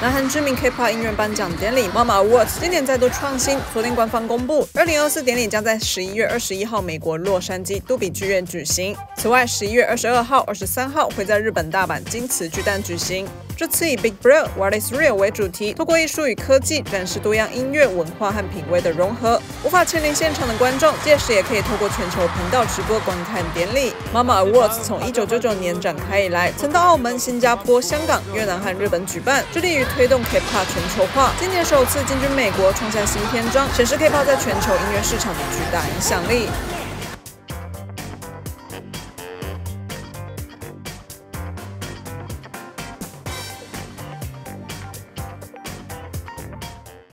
南韩知名 K-pop 音乐颁奖典礼 Mama Awards 今年再度创新，昨天官方公布，二零二四典礼将在十一月二十一号美国洛杉矶杜比剧院举行。此外，十一月二十二号、二十三号会在日本大阪金瓷巨蛋举行。这次以 Big Brother What Is Real 为主题，透过艺术与科技展示多样音乐文化和品味的融合。无法亲临现场的观众，届时也可以透过全球频道直播观看典礼。Mama Awards 从一九九九年展开以来，曾到澳门、新加坡、香港、越南和日本举办，致力于推动 K-pop 全球化。今年首次进军美国，创下新篇章，显示 K-pop 在全球音乐市场的巨大影响力。